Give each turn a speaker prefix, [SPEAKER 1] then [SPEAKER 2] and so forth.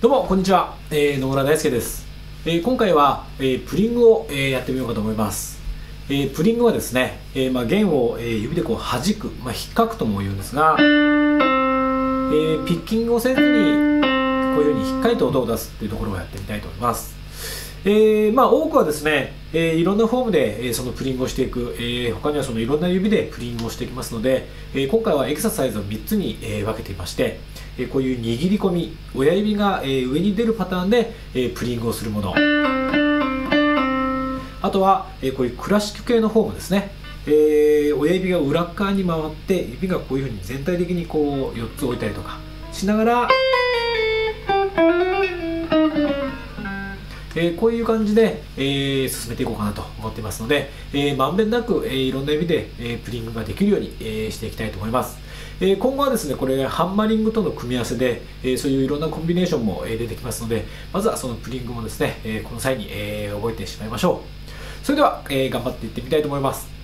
[SPEAKER 1] どうもこんにちは、えー、野村大輔です、えー、今回は、えー、プリングを、えー、やってみようかと思います、えー、プリングはですね、えーまあ、弦を、えー、指でこう弾く、まあ、引っかくとも言うんですが、えー、ピッキングをせずにこういうふうにひっかりと音を出すっていうところをやってみたいと思います。えーまあ、多くはですね、えー、いろんなフォームで、えー、そのプリングをしていく、えー、他にはそのいろんな指でプリングをしていきますので、えー、今回はエクササイズを3つに、えー、分けていまして、えー、こういう握り込み親指が、えー、上に出るパターンで、えー、プリングをするもの。あとは、えー、こういうクラシック系のフォームですね、えー、親指が裏側に回って指がこういうふうに全体的にこう4つ置いたりとかしながらえー、こういう感じで、えー、進めていこうかなと思っていますので、えー、まんべんなく、えー、いろんな意味で、えー、プリングができるように、えー、していきたいと思います。えー、今後はですね、これハンマリングとの組み合わせで、えー、そういういろんなコンビネーションも、えー、出てきますので、まずはそのプリングもですね、えー、この際に、えー、覚えてしまいましょう。それでは、えー、頑張っていってみたいと思います。